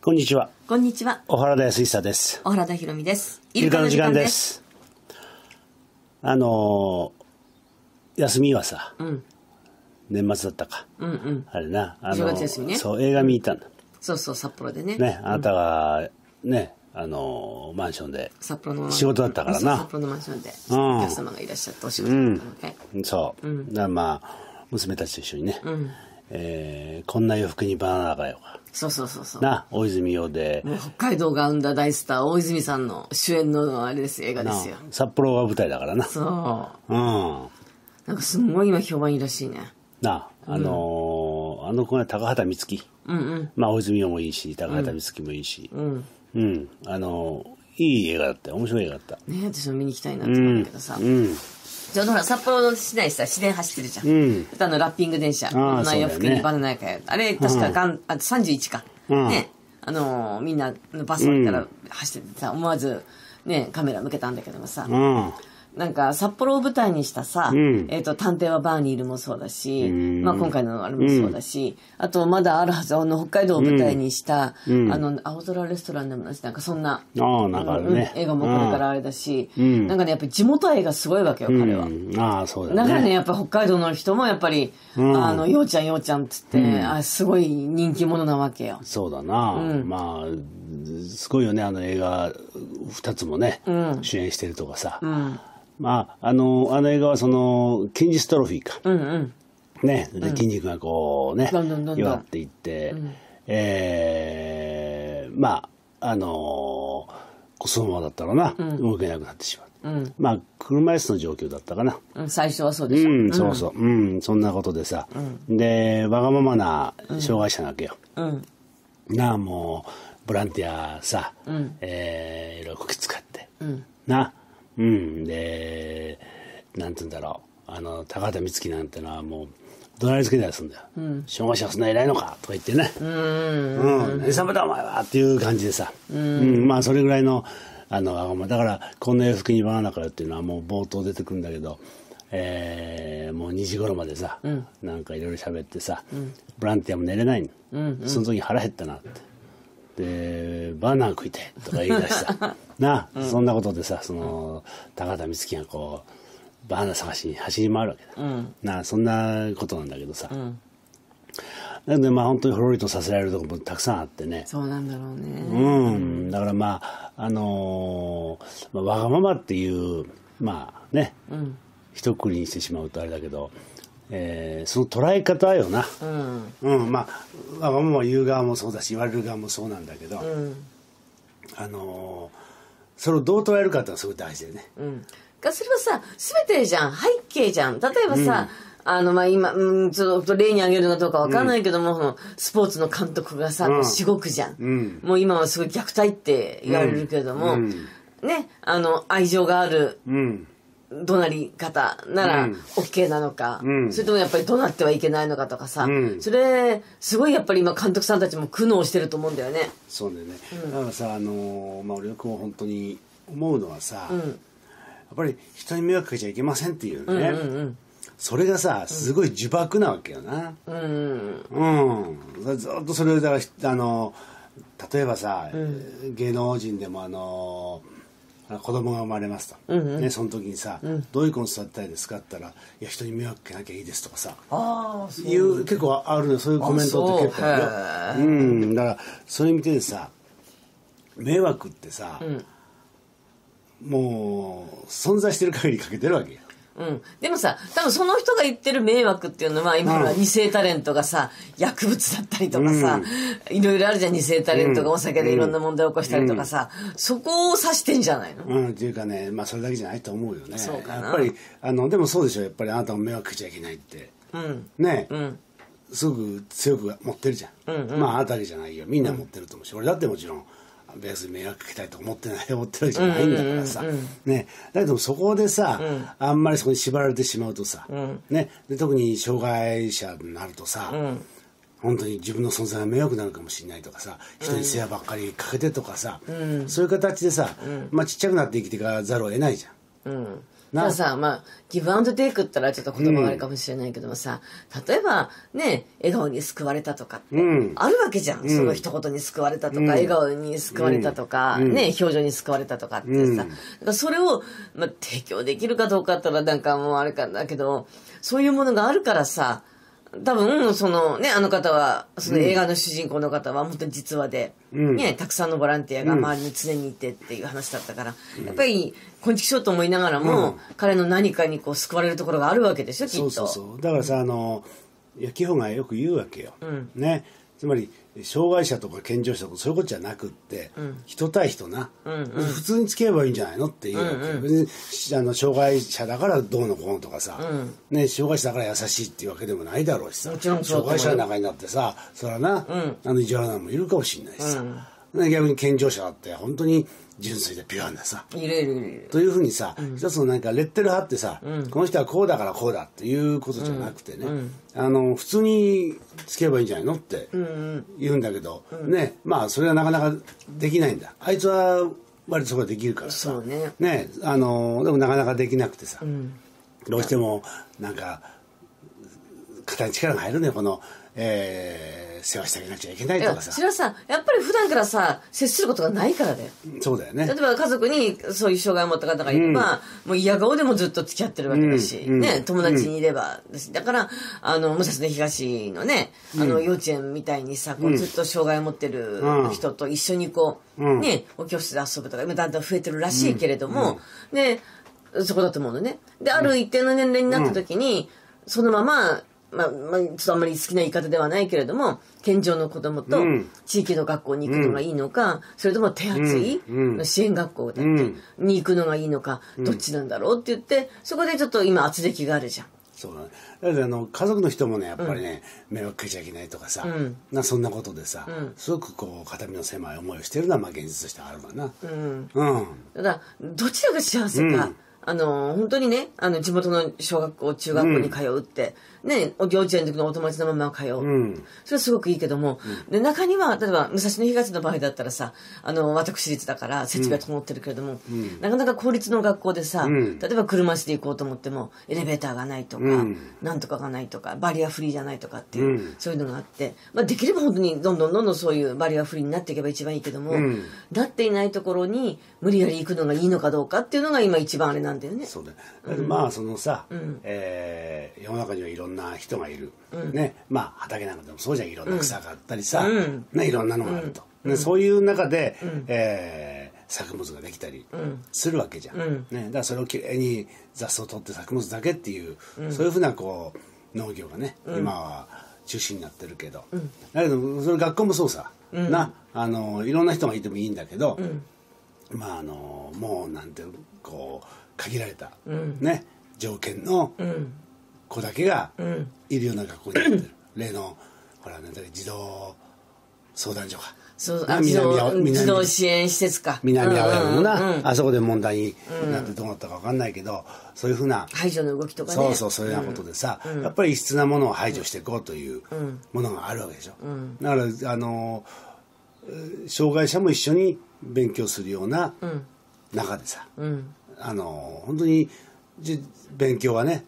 こんにちは。こんにちは。小原田康久です。小原田博美です。イルカの時間で。す。あのー休みはさ、うん。年末だったか。うんうん。あれな、あ正月休みねそう、映画見に行ったんだ。そうそう、札幌でね。ね、あなたが、ね、あのーマンションで。札幌の仕事だったからな札幌のマンションで、うんお客様がいらっしゃったお仕事だったので。そう。だからまあ、娘たちと一緒にね、えーこんな洋服にバナナがよ。そうそうそうそう。な、大泉洋で、北海道が生んだ大スター、大泉さんの主演のあれですよ、映画でなすよ。札幌が舞台だからな。そう。うん。なんかすんごい今評判いいらしいね。なあ、のーあの子が高畑充希。うんうん。まあ、大泉洋もいいし、高畑充希もいいし。うん。うん。あのーいい映画だったよ。面白い映画だった。ね私も見に行きたいなと思うんだけどさ。うん。ちょうどほら、札幌の市内さ、市電走ってるじゃん。うんあの、ラッピング電車。ああ内洋服にバナナかよ。あれ、確かがん、あ31か。うんね。あのー、みんなのバス降りたら走っててさ、思わず、ね、カメラ向けたんだけどもさ。うん。なんか、札幌を舞台にしたさ、ん。えっ、と、探偵はバーニールもそうだし、ん。まあ今回のあれもそうだし、あと、まだあるはず、あの、北海道を舞台にした、ん。あの、青空レストランでもなし、なんかそんな、ああ、なんかね。うん映画もこれからあれだし、ん。なんかね、やっぱり地元愛がすごいわけよ、彼は。うん。ああ、そうだね。だからね、やっぱ北海道の人もやっぱり、ん。あの、ようちゃんようちゃんっつって、あすごい人気者なわけよ。そうだな、まあすごいよねあの映画2つもね、主演してるとかさ、うん。まああのあの映画はその筋ジストロフィーか、うんうん。ね。で筋肉がこうね弱っていって、えーまああのそのままだったらな、動けなくなってしまう、うん。まあ車椅子の状況だったかな、うん、最初はそうでしょ。うん、そうそう、うん、そんなことでさ、で、わがままな障害者なわけよ。うん。なあ、もう、ボランティアさ、ん。えーいろいろこき使って、うん。な、うん、で、なんて言うんだろう、あの、高畑充希なんてのはもう、怒鳴りつけたりするんだよ。障害者はそんな偉いのか？とか言ってね。うん。うん、何様だお前はっていう感じでさ、うん。まあそれぐらいのあのだからこんな洋服にバナナからっていうのはもう冒頭出てくるんだけど、えーもう2時頃までさ、なんかいろいろ喋ってさ、ボランティアも寝れないの、その時腹減ったなってでバナナ食いてとか言い出した。な、そんなことでさその高田充希がこうバナナ探しに走り回るわけだ、なそんなことなんだけどさ、なのでまあ本当にほろりとさせられるところもたくさんあってね。そうなんだろうね。うん。だからまあ、あのーまあ、わがままっていう、まあね、一括りにしてしまうとあれだけど、えーその捉え方よな。うん。うん、まあ、わがまま言う側もそうだし、言われる側もそうなんだけど、うん。あのーそれをどう捉えるかってすごい大事でね。うん。が、それはさ、すべてじゃん。背景じゃん。例えばさ、あの、まあ、今、うん、ちょっと例に挙げるのかどうかわかんないけども、そのスポーツの監督がさ、うんしごくじゃん。うんもう今はすごい虐待って言われるけれども、うんね、あの、愛情があるうん。怒鳴り方ならうん OK なのか、うんそれともやっぱり怒鳴ってはいけないのかとかさ、うんそれ、すごいやっぱり今監督さんたちも苦悩してると思うんだよね。そうだよね。だからさ、あのーまあ、俺よく本当に思うのはさ、やっぱり人に迷惑かけちゃいけませんっていうね。それがさ、すごい呪縛なわけよな。うん。うん、ずっとそれをだからあの例えばさ、芸能人でもあの子供が生まれますと、ね、その時にさ、どういう子に育てたいですか?」って言ったら「いや人に迷惑かけなきゃいいです」とかさああ、そう。いう結構あるのよ。そういうコメントって結構あるう。ん。だからそういう意味でさ迷惑ってさ、もう存在してる限りかけてるわけようん。でもさ、多分その人が言ってる迷惑っていうのは、今ほら、二世タレントがさ、薬物だったりとかさ、いろいろあるじゃん、二世タレントがお酒でいろんな問題を起こしたりとかさ、そこを指してんじゃないの？うん、っていうかね、まあそれだけじゃないと思うよね。そうかなやっぱり、あの、でもそうでしょ、やっぱりあなたも迷惑かけちゃいけないって。うん。ね、うん。すごく強く持ってるじゃん。まああなただけじゃないよ。みんな持ってると思うし、俺だってもちろん、ベースに迷惑かけたいと思ってない、思ってるわけじゃないんだからさ。ね。だけどそこでさ、あんまりそこに縛られてしまうとさ、ね。で、特に障害者になるとさ、本当に自分の存在が迷惑になるかもしれないとかさ人に世話ばっかりかけてとかさ、そういう形でさ、まあ、ちっちゃくなって生きていかざるを得ないじゃん。うん。たださ、まあ、ギブアンドテイクったらちょっと言葉があるかもしれないけどもさ、例えば、ね、笑顔に救われたとかって、うん。あるわけじゃん。その一言に救われたとか、笑顔に救われたとか、ね、表情に救われたとかってさ、だからそれを、まあ、提供できるかどうかって言ったらなんかもうあれかだけど、そういうものがあるからさ、多分、そのね、あの方は、その映画の主人公の方は、本当に実話で、ね、たくさんのボランティアが周りに常にいてっていう話だったから、やっぱり、こんちきしようと思いながらも、彼の何かにこう救われるところがあるわけでしょ、きっと。そうそうそう。だからさあのいや基本がよく言うわけよ、ね。つまり障害者とか健常者とかそういうことじゃなくって、人対人な、普通に付き合えばいいんじゃないのっていう。わけよ、別にあの障害者だからどうのこうのとかさ、ね、障害者だから優しいっていうわけでもないだろうしさ。障害者の中になってさそれはな、あの意地悪なのもいるかもしれないしさ、ね逆に健常者だって本当に純粋でピュアなさ。いるいるいる。というふうにさ、一つのなんかレッテル貼ってさ、この人はこうだからこうだっていうことじゃなくてね、あの普通に付き合えばいいんじゃないのって言うんだけど、ねまあそれはなかなかできないんだ。あいつは割とそこはできるからさ。そうね。あのでもなかなかできなくてさ、どうしてもなんか肩に力が入るねこの、えー世話してあげなきゃいけないとかさ。それはさ、やっぱり普段からさ、接することがないからだよ。そうだよね。例えば家族にそういう障害を持った方がいれば、もう嫌顔でもずっと付き合ってるわけだし、ね、友達にいればだしだから、あの、武蔵野東のね、あの、幼稚園みたいにさ、こうずっと障害を持ってる人と一緒にこう、ね、お教室で遊ぶとか、今だんだん増えてるらしいけれども、で、そこだと思うのね。で、ある一定の年齢になった時に、そのまま、まあ、まあ、ちょっとあんまり好きな言い方ではないけれども、健常の子供と地域の学校に行くのがいいのか、それとも手厚い支援学校だって、に行くのがいいのか、どっちなんだろうって言って、そこでちょっと今圧力があるじゃん。そうだね。だってあの家族の人もねやっぱりね、迷惑かけちゃいけないとかさ、なそんなことでさ、すごくこう肩身の狭い思いをしてるのはまあ現実としてあるわな。うん。ただ、どちらが幸せか、あの、本当にね、あの、地元の小学校、中学校に通うって、ね、幼稚園の時のお友達のまま通う。それはすごくいいけども、で、中には、例えば、武蔵野東の場合だったらさ、あの、私立だから設備が整ってるけれども、なかなか公立の学校でさ、例えば車椅子で行こうと思っても、エレベーターがないとか、なんとかがないとか、バリアフリーじゃないとかっていう、そういうのがあって、まあ、できれば本当にどんどんどんどんそういうバリアフリーになっていけば一番いいけども、なっていないところに無理やり行くのがいいのかどうかっていうのが今一番あれなんだよね。そうだよだってまあそのさ、えー世の中にはいろんな人がいる、ね。まあ畑なんかでもそうじゃん。いろんな草があったりさ、ね、いろんなのがあると、ね、そういう中で、えー作物ができたりするわけじゃん、ね、だからそれをきれいに雑草を取って作物だけっていう、そういうふうなこう農業がね、今は中心になってるけど、だけどそれ学校もそうさ、なあのいろんな人がいてもいいんだけど、まああのもうなんていうこう限られた、ね条件の子だけがいるような学校になってる、例のほらなんだっけ児童相談所か。そう、南児童支援施設か。南青山のな、うんうんうんあそこで問題になってどうなったか分かんないけど、そういうふうな排除の動きとかね。そうそうそういうようなことでさ、やっぱり異質なものを排除していこうというものがあるわけでしょ、だからあのえー障害者も一緒に勉強するような中でさ、あの本当にじ勉強はね、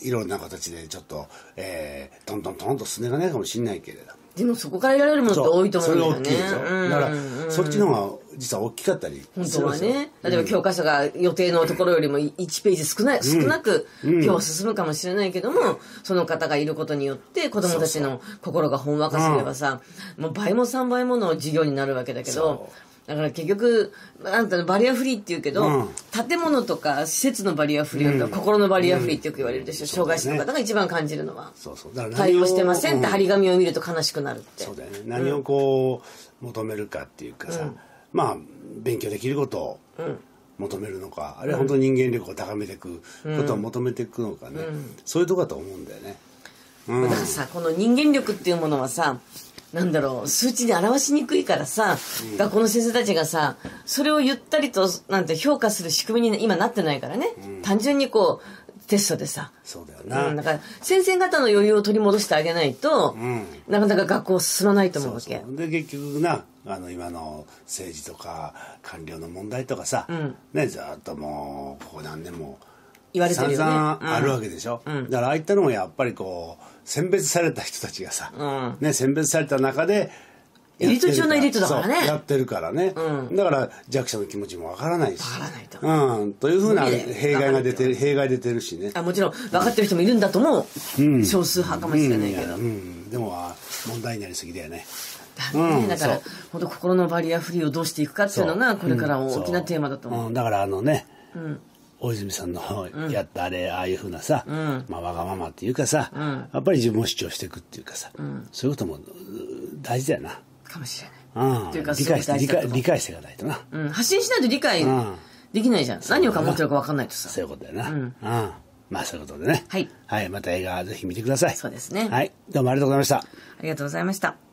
いろんな形でちょっと、えー、トントントンと進んでいかないかもしれないけれどでもそこから得られるものって多いと思うんだよね。それが大きいでしょ、だから、そっちの方が実は大きかったり本当はね。例えば教科書が予定のところよりも1ページ少ない、少なく今日は進むかもしれないけども、その方がいることによって子供たちの心がほんわかすればさ、もう倍も3倍もの授業になるわけだけど、だから結局、あんたのバリアフリーって言うけど、うん。建物とか施設のバリアフリーよりは心のバリアフリーってよく言われるでしょ、障害者の方が。一番感じるのは。そうそう。だから対応してませんってうん張り紙を見ると悲しくなるって。そうだよね。何をこう求めるかっていうかさ、まあ勉強できることを求めるのか、あるいは本当に人間力を高めていくことを求めていくのかね、そういうとこだと思うんだよね。うん。だからさこの人間力っていうものはさなんだろう数値で表しにくいからさ、学校の先生たちがさそれをゆったりとなんて評価する仕組みに今なってないからね、単純にこうテストでさ。そうだよな、うん、だから先生方の余裕を取り戻してあげないと、なかなか学校進まないと思うわけ。そう。で結局なああの今の政治とか官僚の問題とかさ、ね、ずっともうここ何年も言われてるよね。散々あるわけでしょ、だからああいったのもやっぱりこう選別された人たちがさ、ね、選別された中でエリート中のエリートだからね。やってるからね、だから弱者の気持ちもわからないし。わからないと。うん、というふうな弊害が出てる弊害出てるしね。あもちろん分かってる人もいるんだと思う、少数派かもしれないけど、うん、でもあ問題になりすぎだよねだねうんだから本当心のバリアフリーをどうしていくかっていうのがこれから大きなテーマだと思う、うん、だからあのね、大泉さんのやったあれ、ああいうふうなさ、まあ、わがままっていうかさ、やっぱり自分を主張していくっていうかさ、そういうこともう大事だよな、かもしれない、うん、というか理解して理解理解していかないとな、うん、発信しないと理解ん。できないじゃん、何をか持ってるか分かんないとさ。そういうことだよな、うん。まあそういうことでね。はい。はい、また映画ぜひ見てください。そうですね。はい。どうもありがとうございました。ありがとうございました